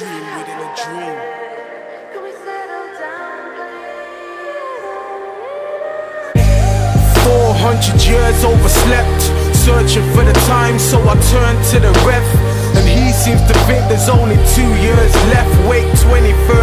dream within a dream. Can we settle down, please? 400 years overslept, searching for the time, so I turned to the ref. And he seems to think there's only two years left. Wait, 2013,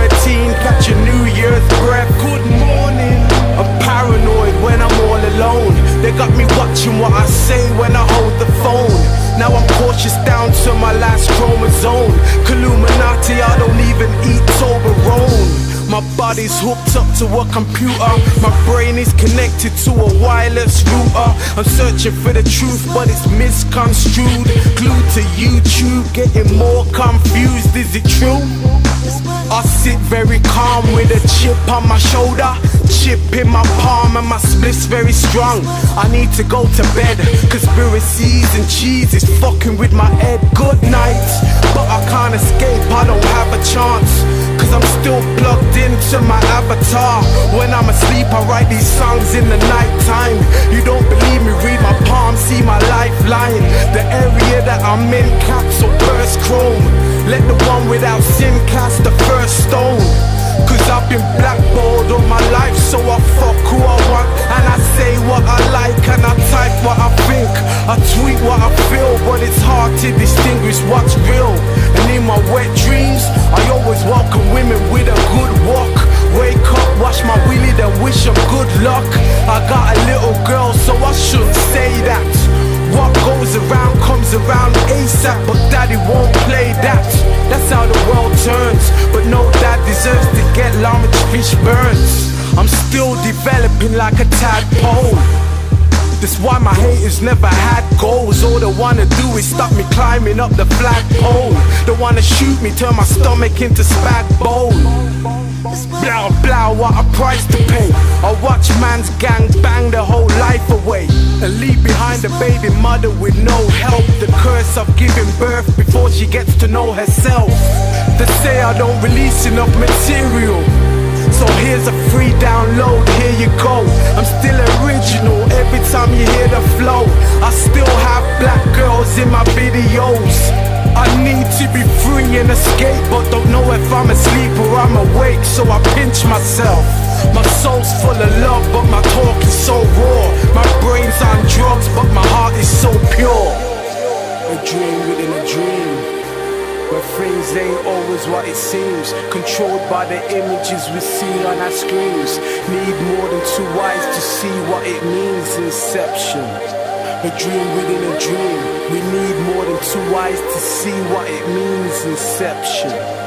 Now down to my last chromosome. Illuminati, I don't even eat Toblerone. My body's hooked up to a computer. My brain is connected to a wireless router. I'm searching for the truth, but it's misconstrued. Glued to YouTube, getting more confused. Is it true? I sit very calm with a chip on my shoulder, chip in my palm, and my split's very strong. I need to go to bed. Conspiracies and cheese is fucking with my head. Good night, but I can't escape. I don't have a chance. Cause I'm still plugged into my avatar. When I'm asleep, I write these songs in the night time. You don't believe me? Read my palm, see my lifeline. The area that I'm in, caps or burst chrome. Let the one without sin cast the first stone. Cause I've been blackballed all my life, so I fuck who I want. And I say what I like, and I type what I think. I tweet what I feel, but it's hard to distinguish what's real. And in my wet dreams, I always welcome women with a good walk. Wake up, wash my wheelie, then wish them good luck. I got a little girl, so I shouldn't say that. What goes around comes around ASAP, but daddy won't play that. That's how the world turns. But no dad deserves to get along with the fish burns. I'm still developing like a tadpole. That's why my haters never had goals. All they wanna do is stop me climbing up the flagpole. They wanna shoot me, turn my stomach into spag bowl. Blah blah, what a price to pay. I watch man's gang bang their whole life away and leave behind a baby mother with no help. The curse of giving birth before she gets to know herself. I don't release enough material. So here's a free download, here you go. I'm still original every time you hear the flow. I still have black girls in my videos. I need to be free and escape, but don't know if I'm asleep or I'm awake, so I pinch myself. My soul's full of love, but my talk is so raw. My things ain't always what it seems. Controlled by the images we see on our screens. Need more than two eyes to see what it means. Inception. A dream within a dream. We need more than two eyes to see what it means. Inception.